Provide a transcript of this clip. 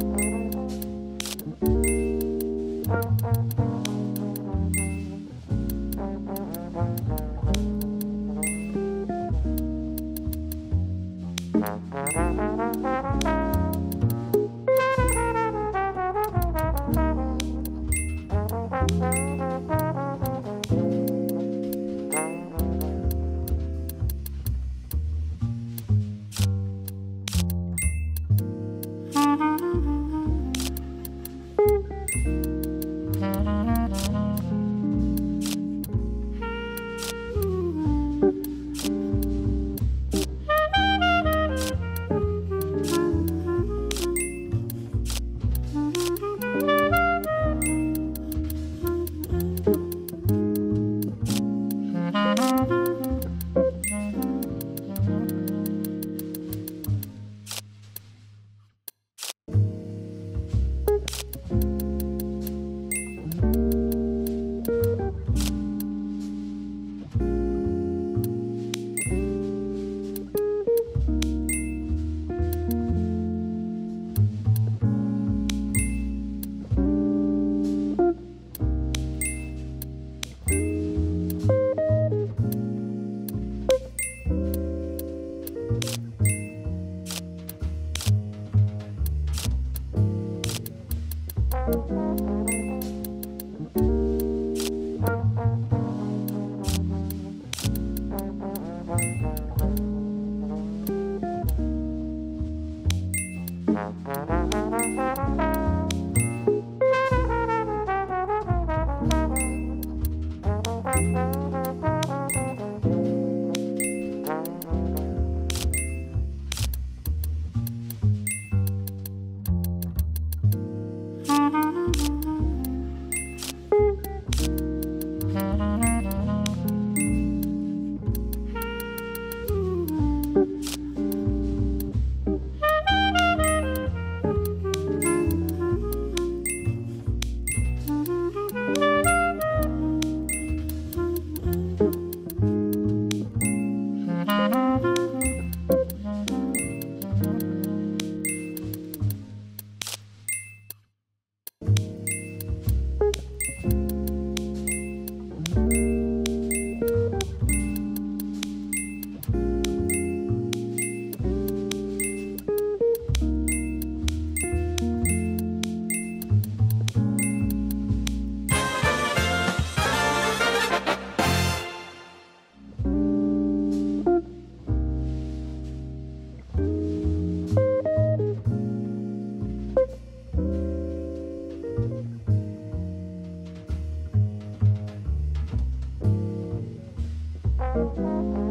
Thank you. Mm-hmm. Música